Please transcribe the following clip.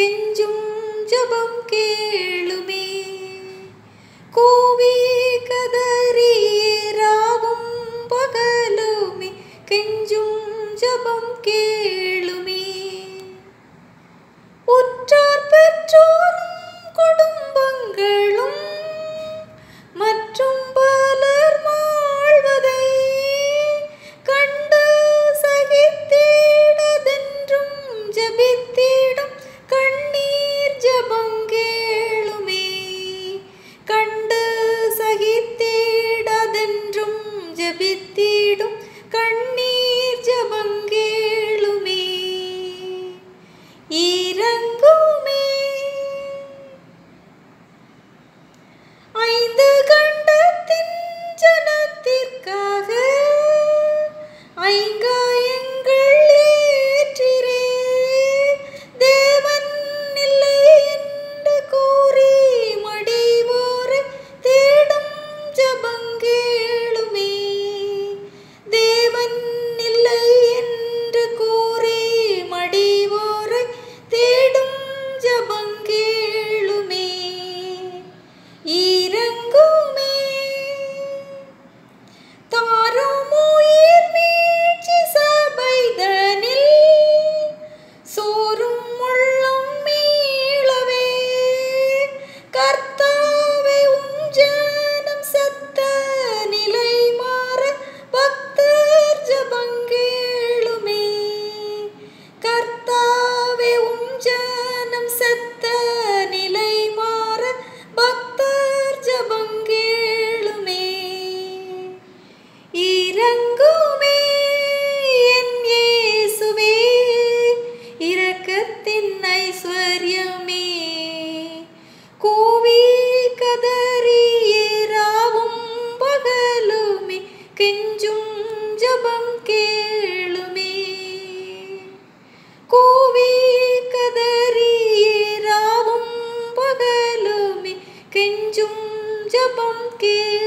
கெஞ்சும் ஜபம் கேளுமே கூவி கதறியேராவும் பகலுமே கெஞ்சும் ஜபம் கேளுமே உற்றார் பெற்றோர் കെഞ്ചും ജപം കേളുമേ. കൂവി കതറിയേറാവും പകലുമേ. കെഞ്ചും ജപം കേ